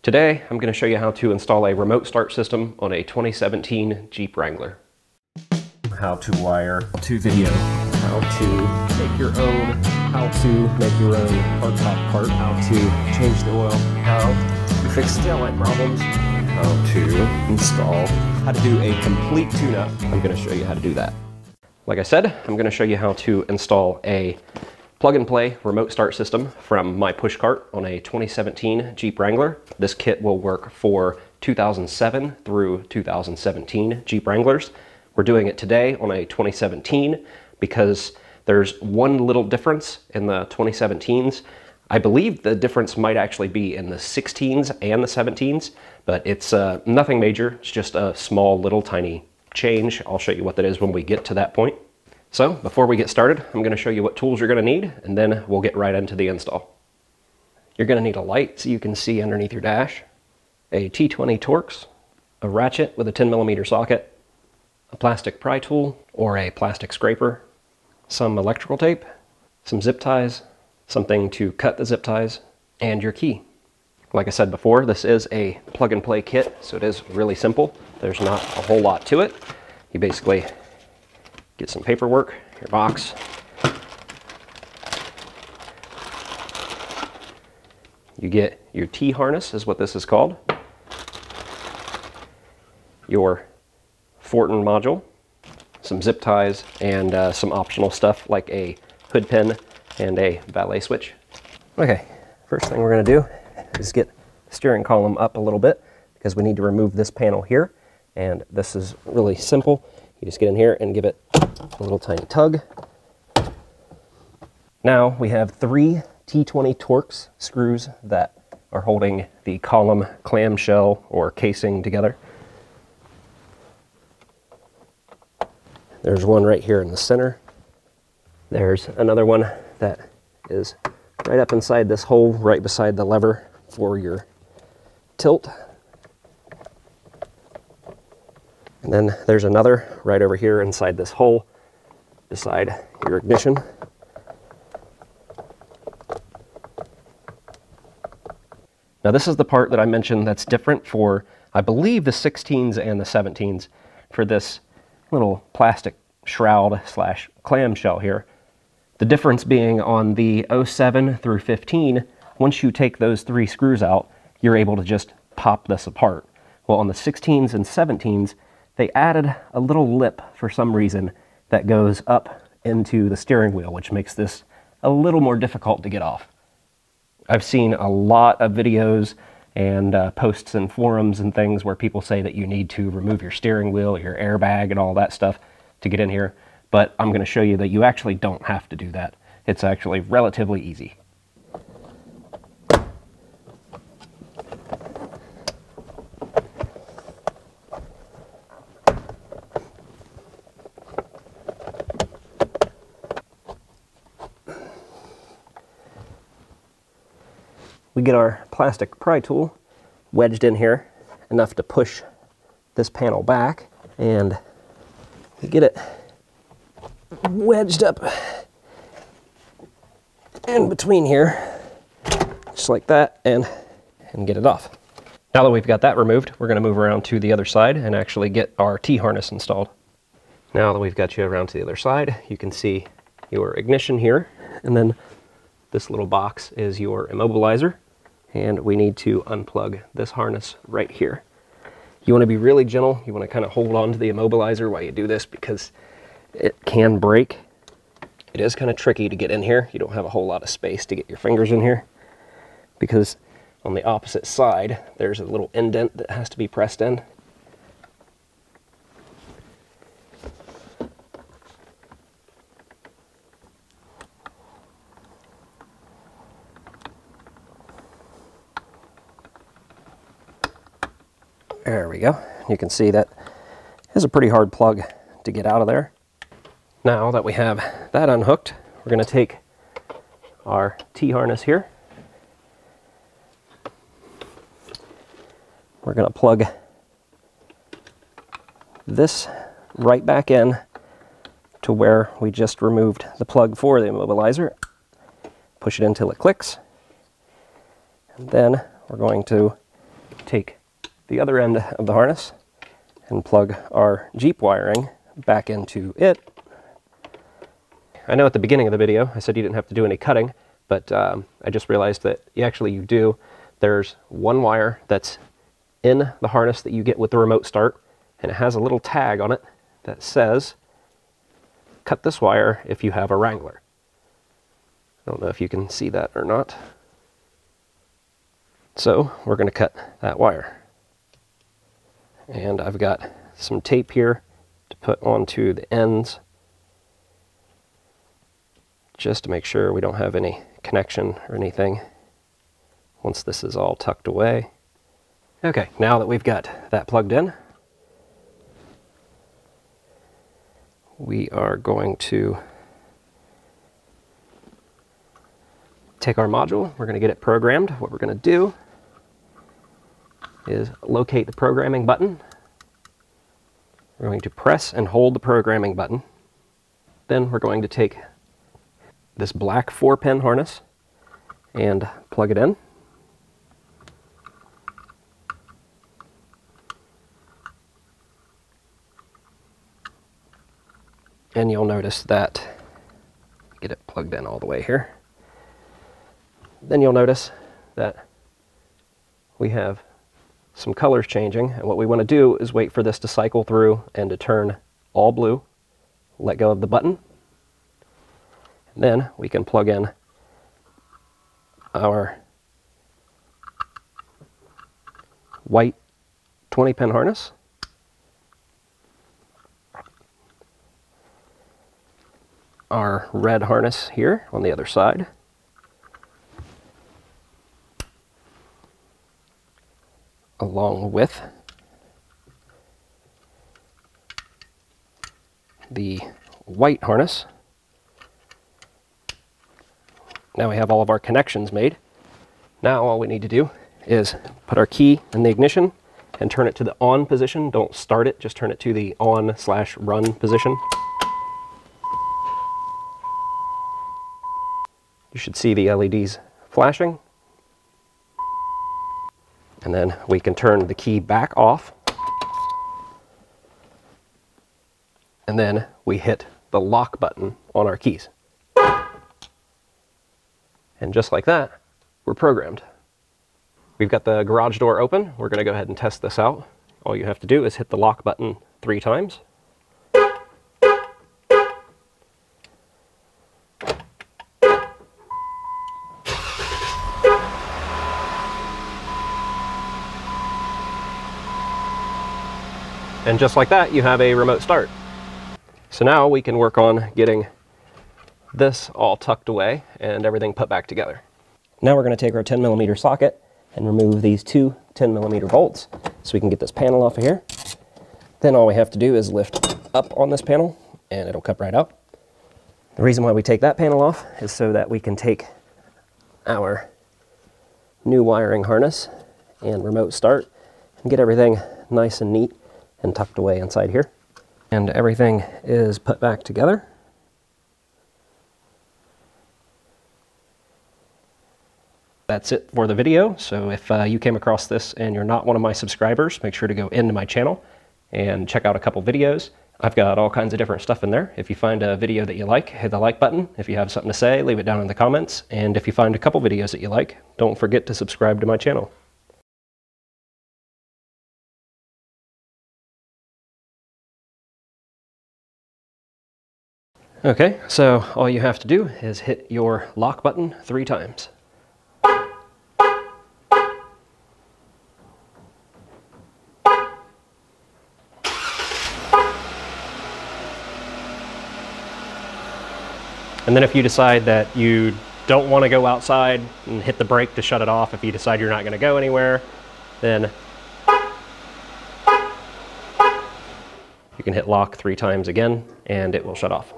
Today, I'm going to show you how to install a remote start system on a 2017 Jeep Wrangler. How to wire to video. How to make your own. How to make your own hardtop part. How to change the oil. How to fix taillight problems. How to install. How to do a complete tune-up. I'm going to show you how to do that. Like I said, I'm going to show you how to install a plug-and-play remote start system from My Push Cart on a 2017 Jeep Wrangler. This kit will work for 2007 through 2017 Jeep Wranglers. We're doing it today on a 2017 because there's one little difference in the 2017s. I believe the difference might actually be in the 16s and the 17s, but it's uh, nothing major. It's just a small little tiny change. I'll show you what that is when we get to that point. So before we get started, I'm going to show you what tools you're going to need, and then we'll get right into the install. You're going to need a light so you can see underneath your dash, a T20 Torx, a ratchet with a 10 millimeter socket, a plastic pry tool or a plastic scraper, some electrical tape, some zip ties, something to cut the zip ties, and your key. Like I said before, this is a plug and play kit, so it is really simple. There's not a whole lot to it. You basically get some paperwork, your box. You get your T-harness is what this is called. Your Fortin module, some zip ties, and uh, some optional stuff like a hood pin and a valet switch. Okay, first thing we're gonna do is get the steering column up a little bit because we need to remove this panel here. And this is really simple. You just get in here and give it a little tiny tug. Now we have three T20 Torx screws that are holding the column clamshell or casing together. There's one right here in the center. There's another one that is right up inside this hole right beside the lever for your tilt. And then there's another right over here inside this hole beside your ignition. Now this is the part that I mentioned that's different for, I believe, the 16s and the 17s for this little plastic shroud slash clamshell here. The difference being on the 07 through 15, once you take those three screws out, you're able to just pop this apart. Well, on the 16s and 17s, they added a little lip for some reason that goes up into the steering wheel, which makes this a little more difficult to get off. I've seen a lot of videos and uh, posts and forums and things where people say that you need to remove your steering wheel, your airbag, and all that stuff to get in here. But I'm going to show you that you actually don't have to do that. It's actually relatively easy. We get our plastic pry tool wedged in here enough to push this panel back and we get it wedged up in between here just like that and and get it off. Now that we've got that removed, we're going to move around to the other side and actually get our T-harness installed. Now that we've got you around to the other side, you can see your ignition here, and then this little box is your immobilizer and we need to unplug this harness right here. You want to be really gentle. You want to kind of hold on to the immobilizer while you do this because it can break. It is kind of tricky to get in here. You don't have a whole lot of space to get your fingers in here because on the opposite side, there's a little indent that has to be pressed in. There we go. You can see that is a pretty hard plug to get out of there. Now that we have that unhooked, we're going to take our T-harness here. We're going to plug this right back in to where we just removed the plug for the immobilizer. Push it until it clicks. And then we're going to take the other end of the harness and plug our Jeep wiring back into it. I know at the beginning of the video I said you didn't have to do any cutting, but um, I just realized that you actually you do. There's one wire that's in the harness that you get with the remote start, and it has a little tag on it that says, cut this wire if you have a Wrangler. I don't know if you can see that or not. So we're going to cut that wire. And I've got some tape here to put onto the ends just to make sure we don't have any connection or anything once this is all tucked away. Okay, now that we've got that plugged in, we are going to take our module, we're going to get it programmed. What we're going to do is locate the programming button. We're going to press and hold the programming button. Then we're going to take this black four pin harness and plug it in. And you'll notice that, get it plugged in all the way here. Then you'll notice that we have some colors changing. And what we want to do is wait for this to cycle through and to turn all blue. Let go of the button. And then we can plug in our white 20 pin harness. Our red harness here on the other side. Along with the white harness. Now we have all of our connections made. Now all we need to do is put our key in the ignition and turn it to the on position. Don't start it, just turn it to the on slash run position. You should see the LEDs flashing and then we can turn the key back off. And then we hit the lock button on our keys. And just like that, we're programmed. We've got the garage door open. We're going to go ahead and test this out. All you have to do is hit the lock button three times. And just like that, you have a remote start. So now we can work on getting this all tucked away and everything put back together. Now we're going to take our 10 millimeter socket and remove these two 10 millimeter bolts so we can get this panel off of here. Then all we have to do is lift up on this panel and it'll come right out. The reason why we take that panel off is so that we can take our new wiring harness and remote start and get everything nice and neat and tucked away inside here. And everything is put back together. That's it for the video. So if uh, you came across this and you're not one of my subscribers, make sure to go into my channel and check out a couple videos. I've got all kinds of different stuff in there. If you find a video that you like, hit the like button. If you have something to say, leave it down in the comments. And if you find a couple videos that you like, don't forget to subscribe to my channel. Okay, so all you have to do is hit your lock button three times. And then if you decide that you don't want to go outside and hit the brake to shut it off, if you decide you're not going to go anywhere, then you can hit lock three times again and it will shut off.